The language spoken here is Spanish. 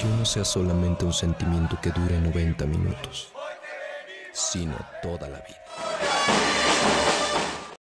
no sea solamente un sentimiento que dure 90 minutos, sino toda la vida.